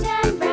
mountain.